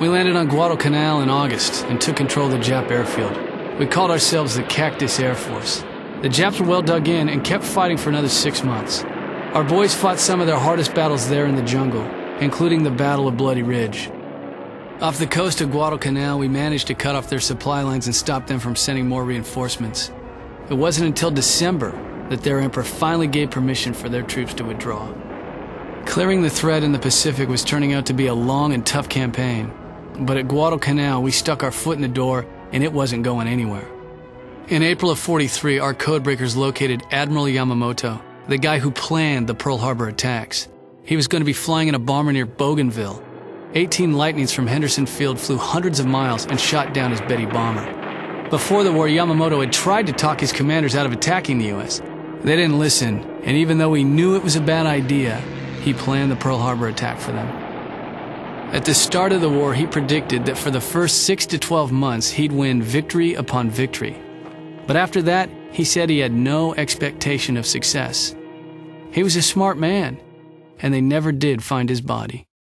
We landed on Guadalcanal in August and took control of the Jap airfield. We called ourselves the Cactus Air Force. The Japs were well dug in and kept fighting for another six months. Our boys fought some of their hardest battles there in the jungle, including the Battle of Bloody Ridge. Off the coast of Guadalcanal, we managed to cut off their supply lines and stop them from sending more reinforcements. It wasn't until December that their emperor finally gave permission for their troops to withdraw. Clearing the threat in the Pacific was turning out to be a long and tough campaign. But at Guadalcanal, we stuck our foot in the door and it wasn't going anywhere. In April of 43, our codebreakers located Admiral Yamamoto, the guy who planned the Pearl Harbor attacks. He was going to be flying in a bomber near Bougainville. 18 Lightnings from Henderson Field flew hundreds of miles and shot down his Betty bomber. Before the war, Yamamoto had tried to talk his commanders out of attacking the U.S. They didn't listen, and even though he knew it was a bad idea, he planned the Pearl Harbor attack for them. At the start of the war, he predicted that for the first 6 to 12 months, he'd win victory upon victory. But after that, he said he had no expectation of success. He was a smart man, and they never did find his body.